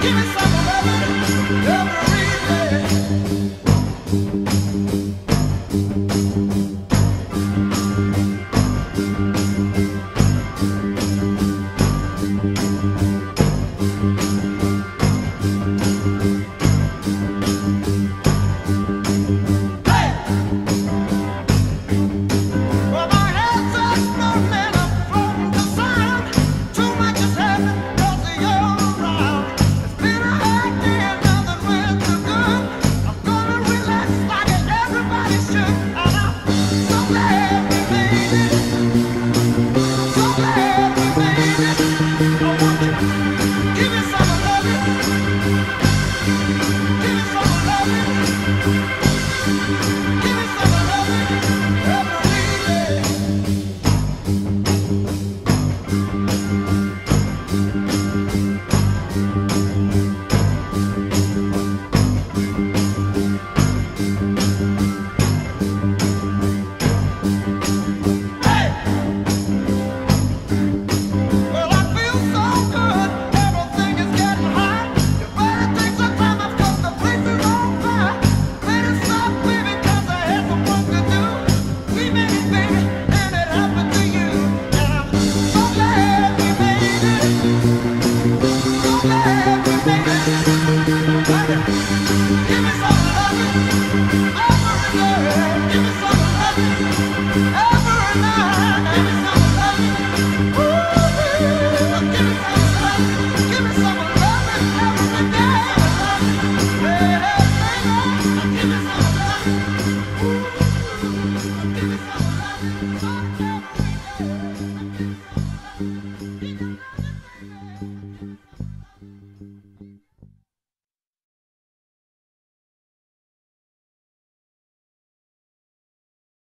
Give me some love, love. Give me some.